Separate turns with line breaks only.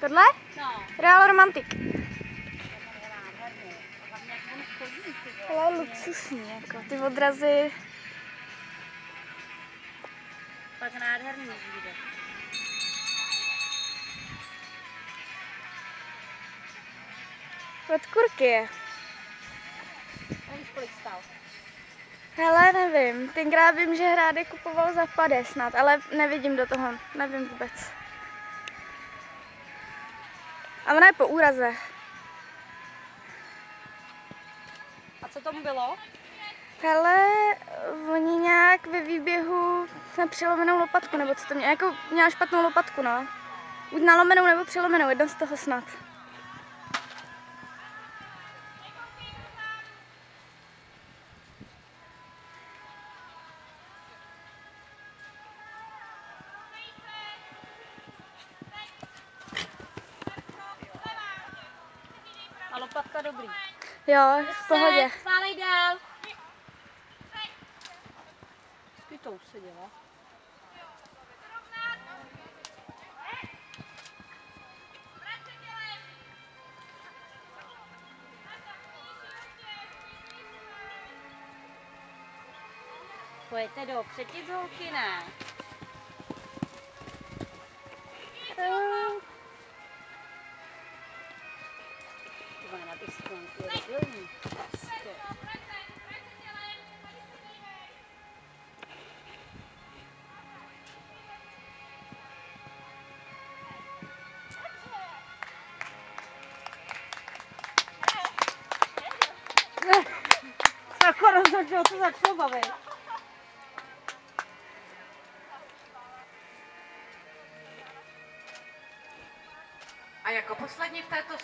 Tohle?
No,
Real Romantic.
vole.
Ale luxusní, jako ty odrazy.
Pak nádherný zvíře.
Od kurky je.
Nevíš, kolik stál?
Hele, nevím. Tenkrát vím, že Hrádek kupoval za pade snad, ale nevidím do toho. Nevím vůbec. A ona je po úraze.
A co tomu bylo?
Hele, oni nějak ve výběhu na přelomenou lopatku, nebo co to měla, jako měla špatnou lopatku, no. Buď nalomenou nebo přelomenou, jedno z toho snad.
A lopatka dobrý.
Jo, v pohodě.
Sválej dál. S kytou se dělá. Pojďte do přetic holky, ne? Na ty sklonky je debilní. Prostě. Jako rozhodl, co začalo bavit.
A jako poslední v této